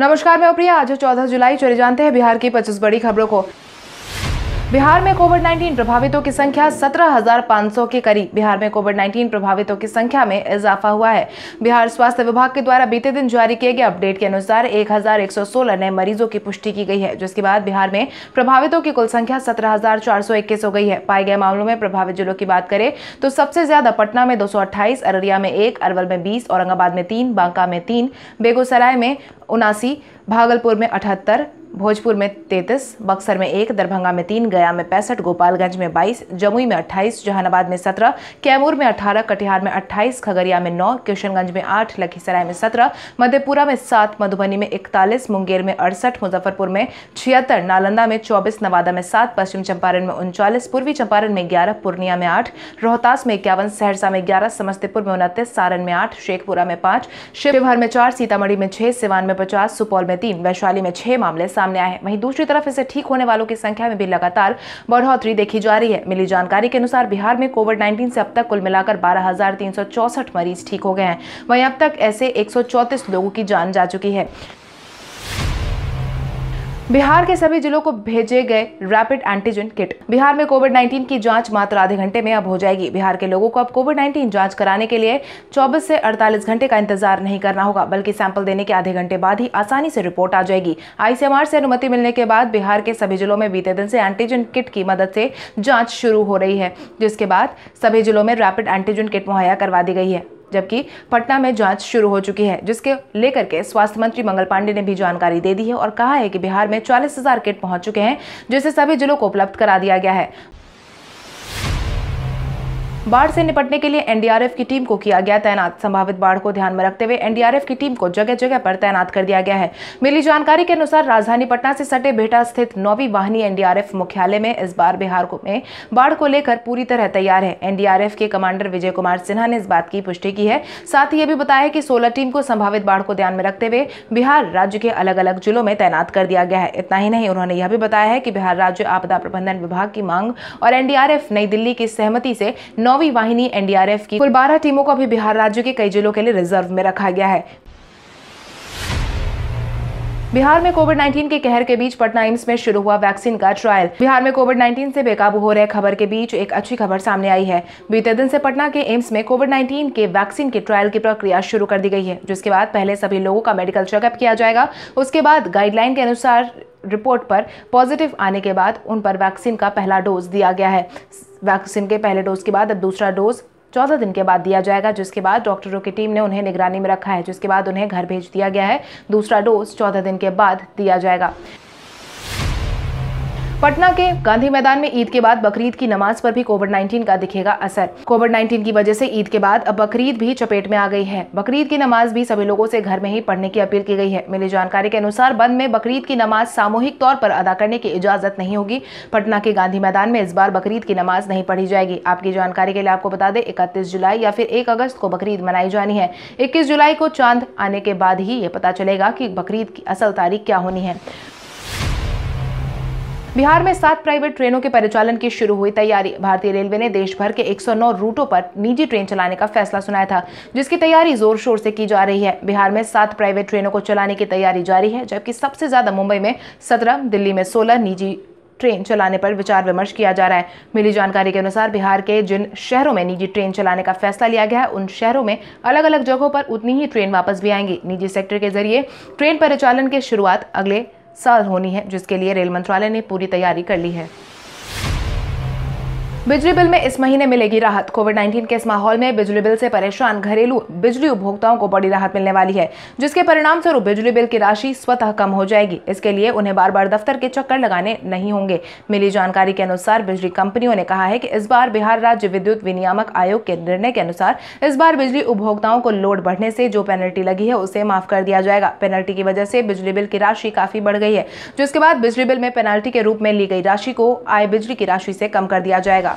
नमस्कार, मैं प्रिया। आज चौदह जुलाई चले जानते हैं बिहार की पच्चीस बड़ी खबरों को। बिहार में कोविड 19 प्रभावितों की संख्या 17,500 के करीब। बिहार में कोविड 19 प्रभावितों की संख्या में इजाफा हुआ है। बिहार स्वास्थ्य विभाग के द्वारा बीते दिन जारी किए गए अपडेट के अनुसार 1,116 नए मरीजों की पुष्टि की गई है जिसके बाद बिहार में प्रभावितों की कुल संख्या सत्रह हो गई है। पाए गए मामलों में प्रभावित जिलों की बात करें तो सबसे ज़्यादा पटना में दो सौ अट्ठाईस अररिया में एक अरवल में बीस औरंगाबाद में तीन बांका में तीन बेगूसराय में उनासी भागलपुर में अठहत्तर भोजपुर में तैतीस, बक्सर में एक, दरभंगा में तीन, गया में पैंसठ, गोपालगंज में बाईस, जमुई में अट्ठाईस, जहानाबाद में सत्रह, कैमूर में अठारह, कटिहार में अट्ठाईस, खगड़िया में नौ, किशनगंज में आठ, लखीसराय में सत्रह, मधेपुरा में सात, मधुबनी में इकतालीस, मुंगेर में अड़सठ, मुजफ्फरपुर में छिहत्तर, नालंदा में चौबीस, नवादा में सात, पश्चिम चंपारण में उनचालीस, पूर्वी चंपारण में ग्यारह, पूर्णिया में आठ, रोहतास में इक्यावन, सहरसा में ग्यारह, समस्तीपुर में उनतीस, सारण में आठ, शेखपुरा में पाँच, शिवहर में चार, सीतामढ़ी में छह, सिवान में पचास, सुपौल में तीन, वैशाली में छह मामले सामने आए हैं। वहीं दूसरी तरफ़ इसे ठीक होने वालों की संख्या में भी लगातार बढ़ोतरी देखी जा रही है। मिली जानकारी के अनुसार बिहार में कोविड 19 से अब तक कुल मिलाकर बारह मरीज़ ठीक हो गए हैं। वहीं अब तक ऐसे एक लोगों की जान जा चुकी है। बिहार के सभी जिलों को भेजे गए रैपिड एंटीजन किट बिहार में कोविड 19 की जाँच मात्र आधे घंटे में अब हो जाएगी। बिहार के लोगों को अब कोविड 19 जाँच कराने के लिए 24 से 48 घंटे का इंतज़ार नहीं करना होगा, बल्कि सैंपल देने के आधे घंटे बाद ही आसानी से रिपोर्ट आ जाएगी। आईसीएमआर से अनुमति मिलने के बाद बिहार के सभी जिलों में बीते दिन से एंटीजन किट की मदद से जाँच शुरू हो रही है, जिसके बाद सभी जिलों में रैपिड एंटीजन किट मुहैया करवा दी गई है। जबकि पटना में जाँच शुरू हो चुकी है, जिसके लेकर के स्वास्थ्य मंत्री मंगल पांडे ने भी जानकारी दे दी है और कहा है कि बिहार में चालीस हज़ार किट पहुँच चुके हैं, जिसे सभी जिलों को उपलब्ध करा दिया गया है। बाढ़ से निपटने के लिए एनडीआरएफ की टीम को किया गया तैनात। संभावित बाढ़ को ध्यान में रखते हुए एनडीआरएफ की टीम को जगह जगह पर तैनात कर दिया गया है। मिली जानकारी के अनुसार राजधानी पटना से सटे बेटा स्थित नौवीं वाहिनी एनडीआरएफ मुख्यालय में इस बार बिहार में बाढ़ को लेकर पूरी तरह तैयार है। एनडीआरएफ के कमांडर विजय कुमार सिन्हा ने इस बात की पुष्टि की है। साथ ही ये भी बताया कि सोलह टीम को संभावित बाढ़ को ध्यान में रखते हुए बिहार राज्य के अलग अलग जिलों में तैनात कर दिया गया है। इतना ही नहीं, उन्होंने यह भी बताया है कि बिहार राज्य आपदा प्रबंधन विभाग की मांग और एनडीआरएफ नई दिल्ली की सहमति से नौवीं वाहिनी एनडी एनडीआरएफ की। कुल बारह टीमों को अभी बिहार राज्य के कई जिलों के लिए रिज़र्व में रखा गया है। बिहार में कोविड 19 के कहर के बीच पटना एम्स में शुरू हुआ वैक्सीन का ट्रायल। बिहार में कोविड 19 से बेकाबू हो रहे खबर के बीच एक अच्छी खबर सामने आई है। बीते दिन से पटना के एम्स में कोविड 19 के वैक्सीन के ट्रायल की प्रक्रिया शुरू कर दी गई है, जिसके बाद पहले सभी लोगों का मेडिकल चेकअप किया जाएगा। उसके बाद गाइडलाइन के अनुसार रिपोर्ट पर पॉजिटिव आने के बाद उन पर वैक्सीन का पहला डोज दिया गया है। वैक्सीन के पहले डोज के बाद अब दूसरा डोज चौदह दिन के बाद दिया जाएगा, जिसके बाद डॉक्टरों की टीम ने उन्हें निगरानी में रखा है, जिसके बाद उन्हें घर भेज दिया गया है। दूसरा डोज चौदह दिन के बाद दिया जाएगा। पटना के गांधी मैदान में ईद के बाद बकरीद की नमाज़ पर भी कोविड 19 का दिखेगा असर। कोविड 19 की वजह से ईद के बाद अब बकरीद भी चपेट में आ गई है। बकरीद की नमाज़ भी सभी लोगों से घर में ही पढ़ने की अपील की गई है। मिली जानकारी के अनुसार बंद में बकरीद की नमाज़ सामूहिक तौर पर अदा करने की इजाज़त नहीं होगी। पटना के गांधी मैदान में इस बार बकरीद की नमाज़ नहीं पढ़ी जाएगी। आपकी जानकारी के लिए आपको बता दें, इकतीस जुलाई या फिर एक अगस्त को बकरीद मनाई जानी है। इक्कीस जुलाई को चाँद आने के बाद ही ये पता चलेगा कि बकरीद की असल तारीख क्या होनी है। बिहार में सात प्राइवेट ट्रेनों के परिचालन की शुरू हुई तैयारी। भारतीय रेलवे ने देश भर के 109 रूटों पर निजी ट्रेन चलाने का फैसला सुनाया था, जिसकी तैयारी ज़ोर शोर से की जा रही है। बिहार में सात प्राइवेट ट्रेनों को चलाने की तैयारी जारी है, जबकि सबसे ज़्यादा मुंबई में सत्रह, दिल्ली में सोलह निजी ट्रेन चलाने पर विचार विमर्श किया जा रहा है। मिली जानकारी के अनुसार बिहार के जिन शहरों में निजी ट्रेन चलाने का फैसला लिया गया है, उन शहरों में अलग अलग जगहों पर उतनी ही ट्रेन वापस भी आएँगी। निजी सेक्टर के ज़रिए ट्रेन परिचालन की शुरुआत अगले साल होनी है जिसके लिए रेल मंत्रालय ने पूरी तैयारी कर ली है। बिजली बिल में इस महीने मिलेगी राहत। कोविड 19 के इस माहौल में बिजली बिल से परेशान घरेलू बिजली उपभोक्ताओं को बड़ी राहत मिलने वाली है, जिसके परिणाम स्वरूप बिजली बिल की राशि स्वतः कम हो जाएगी। इसके लिए उन्हें बार बार दफ्तर के चक्कर लगाने नहीं होंगे। मिली जानकारी के अनुसार बिजली कंपनियों ने कहा है कि इस बार बिहार राज्य विद्युत विनियामक आयोग के निर्णय के अनुसार इस बार बिजली उपभोक्ताओं को लोड बढ़ने से जो पेनल्टी लगी है, उसे माफ़ कर दिया जाएगा। पेनल्टी की वजह से बिजली बिल की राशि काफ़ी बढ़ गई है, जिसके बाद बिजली बिल में पेनल्टी के रूप में ली गई राशि को आय बिजली की राशि से कम कर दिया जाएगा।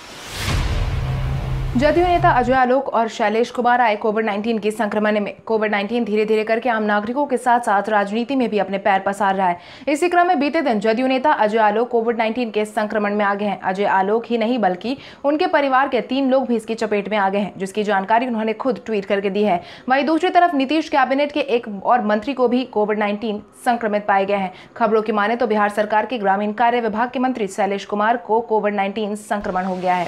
जदयू नेता अजय आलोक और शैलेश कुमार आए कोविड 19 के संक्रमण में। कोविड 19 धीरे धीरे करके आम नागरिकों के साथ साथ राजनीति में भी अपने पैर पसार रहा है। इसी क्रम में बीते दिन जदयू नेता अजय आलोक कोविड 19 के संक्रमण में आ गए हैं। अजय आलोक ही नहीं, बल्कि उनके परिवार के तीन लोग भी इसकी चपेट में आ गए हैं, जिसकी जानकारी उन्होंने खुद ट्वीट करके दी है। वहीं दूसरी तरफ़ नीतीश कैबिनेट के एक और मंत्री को भी कोविड नाइन्टीन संक्रमित पाए गए हैं। खबरों की माने तो बिहार सरकार के ग्रामीण कार्य विभाग के मंत्री शैलेश कुमार को कोविड नाइन्टीन संक्रमण हो गया है।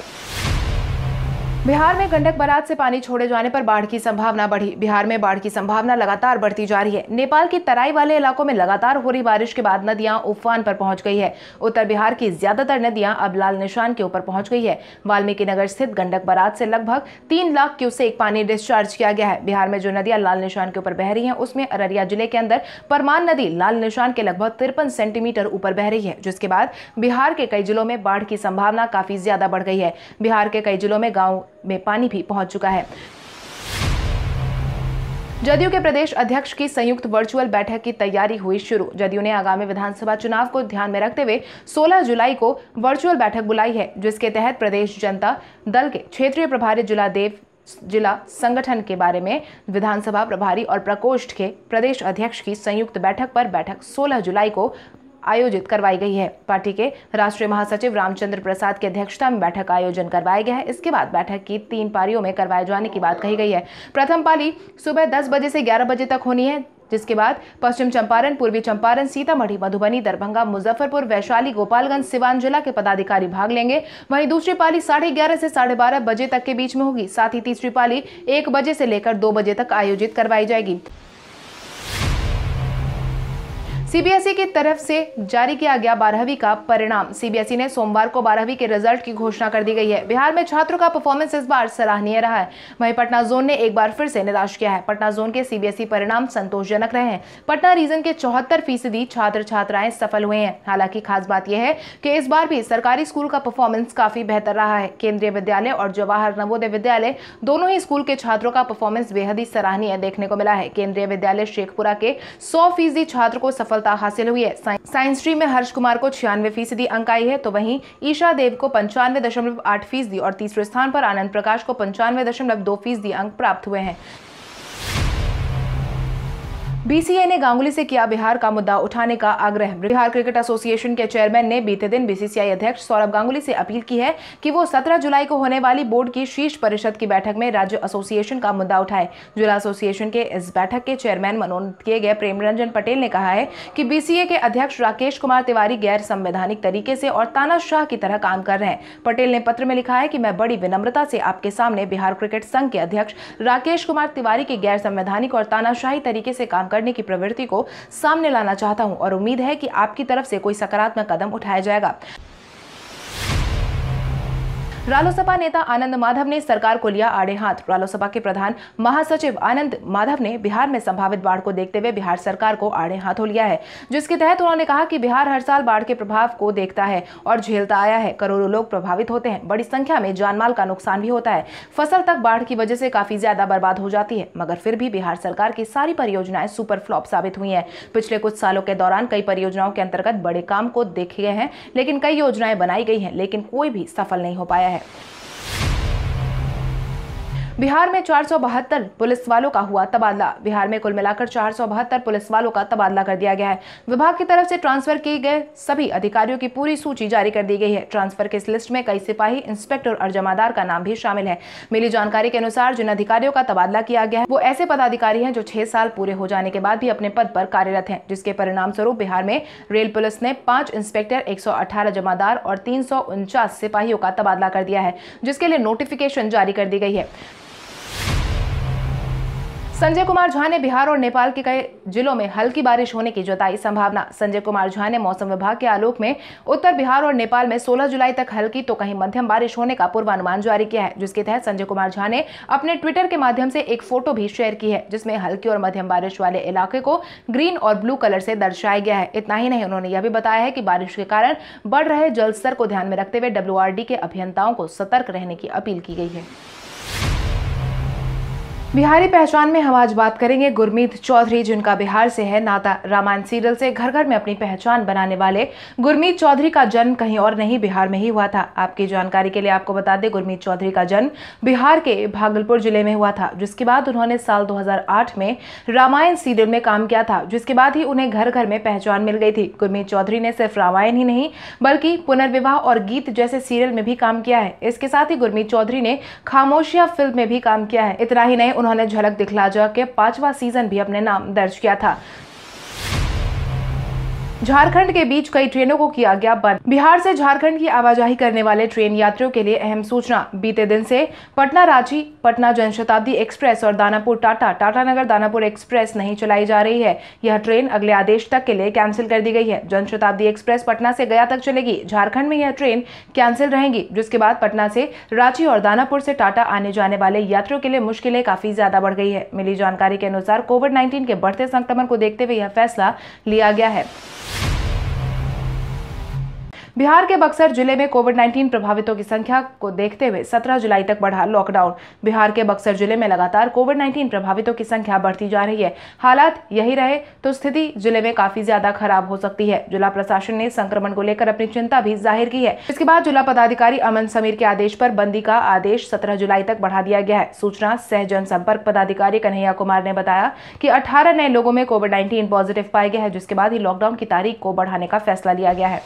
बिहार में गंडक बराज से पानी छोड़े जाने पर बाढ़ की संभावना बढ़ी। बिहार में बाढ़ की संभावना लगातार बढ़ती जा रही है। नेपाल की तराई वाले इलाकों में लगातार हो रही बारिश के बाद नदियाँ उफान पर पहुँच गई है। उत्तर बिहार की ज़्यादातर नदियाँ अब लाल निशान के ऊपर पहुँच गई है। वाल्मीकि नगर स्थित गंडक बराज से लगभग तीन लाख क्यूसेक पानी डिस्चार्ज किया गया है। बिहार में जो नदियाँ लाल निशान के ऊपर बह रही है, उसमें अररिया ज़िले के अंदर परमान नदी लाल निशान के लगभग तिरपन सेंटीमीटर ऊपर बह रही है, जिसके बाद बिहार के कई जिलों में बाढ़ की संभावना काफ़ी ज़्यादा बढ़ गई है। बिहार के कई जिलों में गाँव में पानी भी पहुँच चुका है। जदयू के प्रदेश अध्यक्ष की संयुक्त वर्चुअल बैठक की तैयारी हुई शुरू। जदयू ने आगामी विधानसभा चुनाव को ध्यान में रखते हुए 16 जुलाई को वर्चुअल बैठक बुलाई है, जिसके तहत प्रदेश जनता दल के क्षेत्रीय प्रभारी जिला देव जिला संगठन के बारे में विधानसभा प्रभारी और प्रकोष्ठ के प्रदेश अध्यक्ष की संयुक्त बैठक पर बैठक 16 जुलाई को आयोजित करवाई गई है। पार्टी के राष्ट्रीय महासचिव रामचंद्र प्रसाद की अध्यक्षता में बैठक का आयोजन करवाया गया है। इसके बाद बैठक की तीन पारियों में करवाए जाने की बात कही गई है। प्रथम पाली सुबह दस बजे से ग्यारह बजे तक होनी है, जिसके बाद पश्चिम चंपारण, पूर्वी चंपारण, सीतामढ़ी, मधुबनी, दरभंगा, मुजफ्फरपुर, वैशाली, गोपालगंज सिवान जिला के पदाधिकारी भाग लेंगे। वहीं दूसरी पाली साढ़े ग्यारह से साढ़े बारह बजे तक के बीच में होगी। साथ ही तीसरी पाली एक बजे से लेकर दो बजे तक आयोजित करवाई जाएगी। सीबीएसई की तरफ़ से जारी किया गया बारहवीं का परिणाम। सीबीएसई ने सोमवार को बारहवीं के रिज़ल्ट की घोषणा कर दी गई है। बिहार में छात्रों का परफॉर्मेंस इस बार सराहनीय रहा है। वहीं पटना जोन ने एक बार फिर से निराश किया है। पटना जोन के सीबीएसई परिणाम संतोषजनक रहे हैं। पटना रीजन के चौहत्तर फ़ीसदी छात्र छात्राएँ सफल हुए हैं। हालाँकि खास बात यह है कि इस बार भी सरकारी स्कूल का परफॉर्मेंस काफ़ी बेहतर रहा है। केंद्रीय विद्यालय और जवाहर नवोदय विद्यालय दोनों ही स्कूल के छात्रों का परफॉर्मेंस बेहद ही सराहनीय देखने को मिला है। केंद्रीय विद्यालय शेखपुरा के सौ फ़ीसदी छात्र को सफल सफलता हासिल हुई है। साइंस स्ट्रीम में हर्ष कुमार को छियानवे फ़ीसदी अंक आई है तो वहीं ईशा देव को पंचानवे दशमलव आठ फ़ीसदी और तीसरे स्थान पर आनंद प्रकाश को पंचानवे दशमलव दो फ़ीसदी अंक प्राप्त हुए हैं। बीसीए ने गांगुली से किया बिहार का मुद्दा उठाने का आग्रह। बिहार क्रिकेट एसोसिएशन के चेयरमैन ने बीते दिन बीसीसीआई अध्यक्ष सौरभ गांगुली से अपील की है कि वो 17 जुलाई को होने वाली बोर्ड की शीर्ष परिषद की बैठक में राज्य एसोसिएशन का मुद्दा उठाए। जिला एसोसिएशन के इस बैठक के चेयरमैन मनोनीत किए गए प्रेम रंजन पटेल ने कहा है की बीसीए के अध्यक्ष राकेश कुमार तिवारी गैर संवैधानिक तरीके से और तानाशाह की तरह काम कर रहे हैं। पटेल ने पत्र में लिखा है की मैं बड़ी विनम्रता से आपके सामने बिहार क्रिकेट संघ के अध्यक्ष राकेश कुमार तिवारी के गैर संवैधानिक और तानाशाही तरीके से काम करने की प्रवृत्ति को सामने लाना चाहता हूँ और उम्मीद है कि आपकी तरफ़ से कोई सकारात्मक कदम उठाया जाएगा। रालोसपा नेता आनंद माधव ने सरकार को लिया आड़े हाथ। रालोसपा के प्रधान महासचिव आनंद माधव ने बिहार में संभावित बाढ़ को देखते हुए बिहार सरकार को आड़े हाथों लिया है, जिसके तहत उन्होंने कहा कि बिहार हर साल बाढ़ के प्रभाव को देखता है और झेलता आया है। करोड़ों लोग प्रभावित होते हैं। बड़ी संख्या में जानमाल का नुकसान भी होता है। फ़सल तक बाढ़ की वजह से काफ़ी ज़्यादा बर्बाद हो जाती है, मगर फिर भी बिहार सरकार की सारी परियोजनाएँ सुपर फ्लॉप साबित हुई है। पिछले कुछ सालों के दौरान कई परियोजनाओं के अंतर्गत बड़े काम को देखे गए हैं, लेकिन कई योजनाएँ बनाई गई हैं, लेकिन कोई भी सफल नहीं हो पाया है। that बिहार में चार सौ बहत्तर पुलिस वालों का हुआ तबादला। बिहार में कुल मिलाकर चार सौ बहत्तर पुलिस वालों का तबादला कर दिया गया है। विभाग की तरफ़ से ट्रांसफ़र किए गए सभी अधिकारियों की पूरी सूची जारी कर दी गई है। ट्रांसफ़र के इस लिस्ट में कई सिपाही, इंस्पेक्टर और जमादार का नाम भी शामिल है। मिली जानकारी के अनुसार जिन अधिकारियों का तबादला किया गया है, वो ऐसे पदाधिकारी हैं जो छह साल पूरे हो जाने के बाद भी अपने पद पर कार्यरत हैं, जिसके परिणाम स्वरूप बिहार में रेल पुलिस ने पाँच इंस्पेक्टर, एक सौ अठारह जमादार और तीन सौ उनचास सिपाहियों का तबादला कर दिया है, जिसके लिए नोटिफिकेशन जारी कर दी गई है। संजय कुमार झा ने बिहार और नेपाल के कई जिलों में हल्की बारिश होने की जताई संभावना। संजय कुमार झा ने मौसम विभाग के आलोक में उत्तर बिहार और नेपाल में 16 जुलाई तक हल्की तो कहीं मध्यम बारिश होने का पूर्वानुमान जारी किया है, जिसके तहत संजय कुमार झा ने अपने ट्विटर के माध्यम से एक फ़ोटो भी शेयर की है, जिसमें हल्की और मध्यम बारिश वाले इलाके को ग्रीन और ब्लू कलर से दर्शाया गया है। इतना ही नहीं, उन्होंने यह भी बताया है कि बारिश के कारण बढ़ रहे जल स्तर को ध्यान में रखते हुए डब्ल्यूआरडी के अभियंताओं को सतर्क रहने की अपील की गई है। बिहारी पहचान में हम आज बात करेंगे। गुरमीत चौधरी, जिनका बिहार से है नाता रामायण सीरियल से घर घर में अपनी पहचान बनाने वाले। गुरमीत चौधरी का जन्म कहीं और नहीं, बिहार में ही हुआ था। आपकी जानकारी के लिए आपको बता दें, गुरमीत चौधरी का जन्म बिहार के भागलपुर ज़िले में हुआ था, जिसके बाद उन्होंने साल 2008 में रामायण सीरियल में काम किया था, जिसके बाद ही उन्हें घर घर में पहचान मिल गई थी। गुरमीत चौधरी ने सिर्फ़ रामायण ही नहीं, बल्कि पुनर्विवाह और गीत जैसे सीरियल में भी काम किया है। इसके साथ ही गुरमीत चौधरी ने खामोशिया फ़िल्म में भी काम किया है। इतना ही नहीं उन्होंने झलक दिखला जा के पांचवा सीज़न भी अपने नाम दर्ज किया था। झारखंड के बीच कई ट्रेनों को किया गया बंद। बिहार से झारखंड की आवाजाही करने वाले ट्रेन यात्रियों के लिए अहम सूचना। बीते दिन से पटना रांची, पटना जनशताब्दी एक्सप्रेस और दानापुर टाटा टाटा नगर दानापुर एक्सप्रेस नहीं चलाई जा रही है। यह ट्रेन अगले आदेश तक के लिए कैंसिल कर दी गई है। जनशताब्दी एक्सप्रेस पटना से गया तक चलेगी। झारखंड में यह ट्रेन कैंसिल रहेगी, जिसके बाद पटना से रांची और दानापुर से टाटा आने जाने वाले यात्रियों के लिए मुश्किलें काफ़ी ज़्यादा बढ़ गई है। मिली जानकारी के अनुसार कोविड नाइन्टीन के बढ़ते संक्रमण को देखते हुए यह फैसला लिया गया है। बिहार के बक्सर ज़िले में कोविड 19 प्रभावितों की संख्या को देखते हुए 17 जुलाई तक बढ़ा लॉकडाउन बिहार के बक्सर ज़िले में लगातार कोविड 19 प्रभावितों की संख्या बढ़ती जा रही है। हालात यही रहे तो स्थिति ज़िले में काफ़ी ज़्यादा खराब हो सकती है। जिला प्रशासन ने संक्रमण को लेकर अपनी चिंता भी ज़ाहिर की है। इसके बाद जिला पदाधिकारी अमन समीर के आदेश पर बंदी का आदेश सत्रह जुलाई तक बढ़ा दिया गया है। सूचना, सह जनसंपर्क पदाधिकारी कन्हैया कुमार ने बताया कि अठारह नए लोगों में कोविड नाइन्टीन पॉजिटिव पाए गए हैं, जिसके बाद ही लॉकडाउन की तारीख को बढ़ाने का फैसला लिया गया है।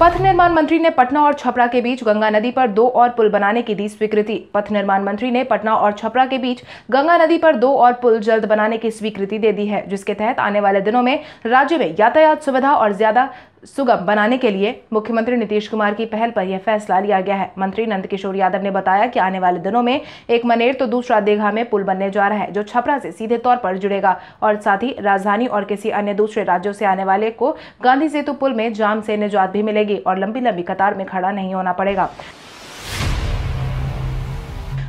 पथ निर्माण मंत्री ने पटना और छपरा के बीच गंगा नदी पर दो और पुल बनाने की दी स्वीकृति। पथ निर्माण मंत्री ने पटना और छपरा के बीच गंगा नदी पर दो और पुल जल्द बनाने की स्वीकृति दे दी है, जिसके तहत आने वाले दिनों में राज्य में यातायात सुविधा और ज़्यादा सुगम बनाने के लिए मुख्यमंत्री नीतीश कुमार की पहल पर यह फैसला लिया गया है। मंत्री नंदकिशोर यादव ने बताया कि आने वाले दिनों में एक मनेर तो दूसरा देघा में पुल बनने जा रहा है, जो छपरा से सीधे तौर पर जुड़ेगा और साथ ही राजधानी और किसी अन्य दूसरे राज्यों से आने वाले को गांधी सेतु पुल में जाम से निजात भी मिलेगी और लंबी लंबी कतार में खड़ा नहीं होना पड़ेगा।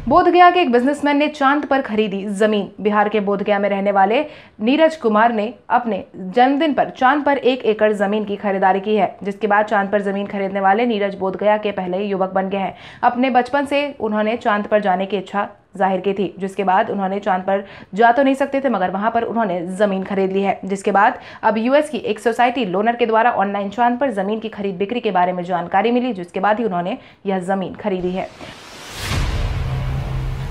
बोधगया के एक बिजनेसमैन ने चाँद पर खरीदी ज़मीन। बिहार के बोधगया में रहने वाले नीरज कुमार ने अपने जन्मदिन पर चाँद पर एक एकड़ ज़मीन की खरीदारी की है, जिसके बाद चाँद पर ज़मीन खरीदने वाले नीरज बोधगया के पहले युवक बन गए हैं। अपने बचपन से उन्होंने चाँद पर जाने की इच्छा ज़ाहिर की थी, जिसके बाद उन्होंने चाँद पर जा तो नहीं सकते थे, मगर वहाँ पर उन्होंने ज़मीन खरीद ली है, जिसके बाद अब यूएस की एक सोसाइटी लोनर के द्वारा ऑनलाइन चाँद पर ज़मीन की खरीद बिक्री के बारे में जानकारी मिली, जिसके बाद ही उन्होंने यह ज़मीन खरीदी है।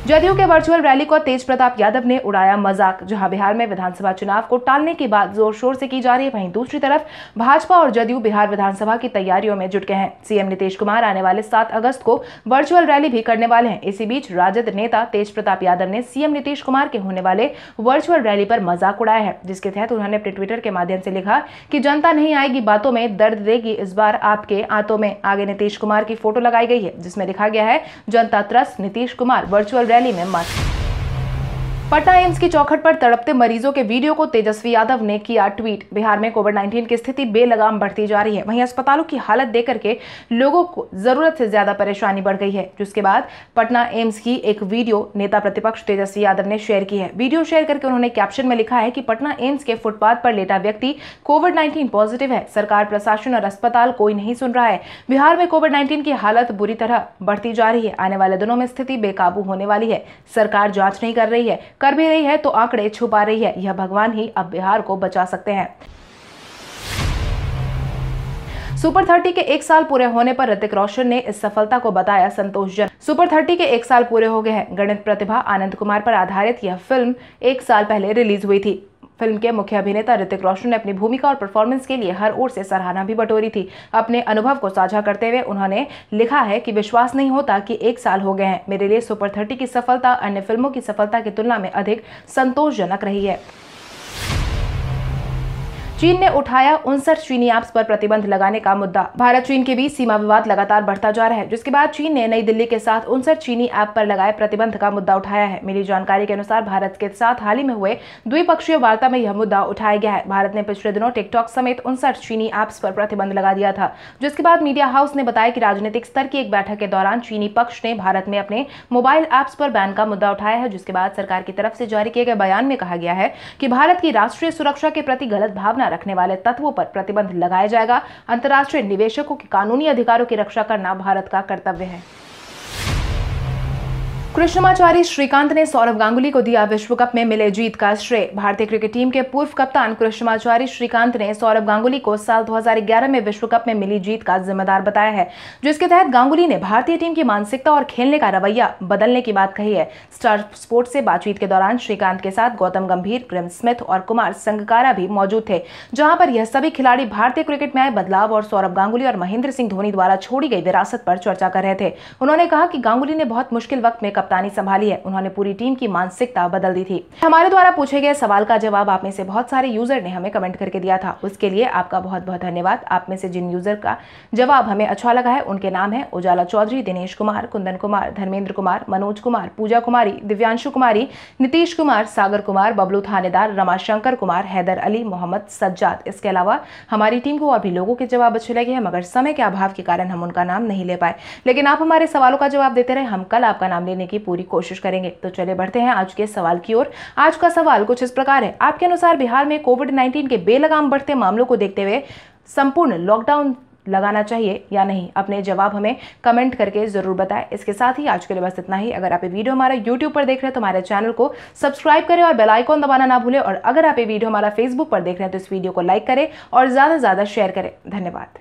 जदयू के वर्चुअल रैली को तेज प्रताप यादव ने उड़ाया मज़ाक, जहाँ बिहार में विधानसभा चुनाव को टालने की बात ज़ोर शोर से की जा रही है। वहीं दूसरी तरफ़, भाजपा और जदयू बिहार विधानसभा की तैयारियों में जुट गए हैं। सीएम नीतीश कुमार आने वाले सात अगस्त को वर्चुअल रैली भी करने वाले हैं। इसी बीच राजद नेता तेज प्रताप यादव ने सीएम नीतीश कुमार के होने वाले वर्चुअल रैली पर मज़ाक उड़ाया है, जिसके तहत उन्होंने अपने ट्विटर के माध्यम से लिखा कि जनता नहीं आएगी, बातों में दर्द देगी, इस बार आपके आंतों में। आगे नीतीश कुमार की फ़ोटो लगाई गई है, जिसमें लिखा गया है, जनता त्रस्त, नीतीश कुमार वर्चुअल रैली में मत पटना एम्स की चौखट पर तड़पते मरीजों के वीडियो को तेजस्वी यादव ने किया ट्वीट। बिहार में कोविड 19 की स्थिति बेलगाम बढ़ती जा रही है। वहीं अस्पतालों की हालत देख करके लोगों को ज़रूरत से ज़्यादा परेशानी बढ़ गई है। जिसके बाद पटना एम्स की एक वीडियो नेता प्रतिपक्ष तेजस्वी यादव ने शेयर की है। वीडियो शेयर करके उन्होंने कैप्शन में लिखा है कि पटना एम्स के फुटपाथ पर लेटा व्यक्ति कोविड नाइन्टीन पॉजिटिव है। सरकार, प्रशासन और अस्पताल कोई नहीं सुन रहा है। बिहार में कोविड नाइन्टीन की हालत बुरी तरह बढ़ती जा रही है। आने वाले दिनों में स्थिति बेकाबू होने वाली है। सरकार जाँच नहीं कर रही है। कर भी रही है तो आंकड़े छुपा रही है। यह भगवान ही अब बिहार को बचा सकते हैं। सुपर थर्टी के एक साल पूरे होने पर ऋतिक रोशन ने इस सफलता को बताया संतोषजनक सुपर थर्टी के एक साल पूरे हो गए हैं। गणित प्रतिभा आनंद कुमार पर आधारित यह फ़िल्म एक साल पहले रिलीज़ हुई थी। फ़िल्म के मुख्य अभिनेता ऋतिक रोशन ने अपनी भूमिका और परफॉर्मेंस के लिए हर ओर से सराहना भी बटोरी थी। अपने अनुभव को साझा करते हुए उन्होंने लिखा है कि विश्वास नहीं होता कि एक साल हो गए हैं। मेरे लिए सुपर थर्टी की सफलता अन्य फ़िल्मों की सफलता की तुलना में अधिक संतोषजनक रही है। चीन ने उठाया उनसठ चीनी ऐप्स पर प्रतिबंध लगाने का मुद्दा। भारत चीन के बीच सीमा विवाद लगातार बढ़ता जा रहा है, जिसके बाद चीन ने नई दिल्ली के साथ उनसठ चीनी ऐप पर लगाए प्रतिबंध का मुद्दा उठाया है। मिली जानकारी के अनुसार भारत के साथ हाल ही में हुए द्विपक्षीय वार्ता में यह मुद्दा उठाया गया है। भारत ने पिछले दिनों टिकटॉक समेत उनसठ चीनी ऐप्स पर प्रतिबंध लगा दिया था, जिसके बाद मीडिया हाउस ने बताया कि राजनीतिक स्तर की एक बैठक के दौरान चीनी पक्ष ने भारत में अपने मोबाइल ऐप्स पर बैन का मुद्दा उठाया है, जिसके बाद सरकार की तरफ़ से जारी किए गए बयान में कहा गया है कि भारत की राष्ट्रीय सुरक्षा के प्रति गलत भावना रखने वाले तत्वों पर प्रतिबंध लगाया जाएगा। अंतर्राष्ट्रीय निवेशकों के कानूनी अधिकारों की रक्षा करना भारत का कर्तव्य है। कृष्णमाचारी श्रीकांत ने सौरभ गांगुली को दिया विश्व कप में मिले जीत का श्रेय। भारतीय क्रिकेट टीम के पूर्व कप्तान कृष्णमाचारी श्रीकांत ने सौरभ गांगुली को साल 2011 में विश्व कप में मिली जीत का जिम्मेदार बताया है, जिसके तहत गांगुली ने भारतीय टीम की मानसिकता और खेलने का रवैया बदलने की बात कही है। स्टार स्पोर्ट्स से बातचीत के दौरान श्रीकांत के साथ गौतम गंभीर, ग्रिम स्मिथ और कुमार संगकारा भी मौजूद थे, जहाँ पर यह सभी खिलाड़ी भारतीय क्रिकेट में आए। बदलाव और सौरभ गांगुली और महेंद्र सिंह धोनी द्वारा छोड़ी गई विरासत पर चर्चा कर रहे थे। उन्होंने कहा कि गांगुली ने बहुत मुश्किल वक्त में कप्तानी संभाली है। उन्होंने पूरी टीम की मानसिकता बदल दी थी। हमारे द्वारा पूछे गए सवाल का जवाब आप में से बहुत सारे यूज़र ने हमें कमेंट करके दिया था। उसके लिए आपका बहुत बहुत धन्यवाद। आप में से जिन यूज़र का जवाब हमें अच्छा लगा है, उनके नाम है उजाला चौधरी, दिनेश कुमार, कुंदन कुमार, धर्मेंद्र कुमार, मनोज कुमार, पूजा कुमारी, दिव्यांशु कुमारी, नीतीश कुमार, सागर कुमार, बबलू थानेदार, रमाशंकर कुमार, हैदर अली, मोहम्मद सज्जाद। इसके अलावा हमारी टीम को अभी लोगों के जवाब अच्छे लगे हैं, मगर समय के अभाव के कारण हम उनका नाम नहीं ले पाए। लेकिन आप हमारे सवालों का जवाब देते रहे। हम कल आपका नाम लेने की पूरी कोशिश करेंगे। तो चले बढ़ते हैं आज के सवाल की ओर। आज का सवाल कुछ इस प्रकार है। आपके अनुसार बिहार में कोविड नाइन्टीन के बेलगाम बढ़ते मामलों को देखते हुए संपूर्ण लॉकडाउन लगाना चाहिए या नहीं? अपने जवाब हमें कमेंट करके ज़रूर बताएँ। इसके साथ ही आज के लिए बस इतना ही। अगर आप ये वीडियो हमारा यूट्यूब पर देख रहे हैं तो हमारे चैनल को सब्सक्राइब करें और बेल आइकॉन दबाना ना भूलें। और अगर आप ये वीडियो हमारा फेसबुक पर देख रहे हैं तो इस वीडियो को लाइक करें और ज़्यादा से ज़्यादा शेयर करें। धन्यवाद।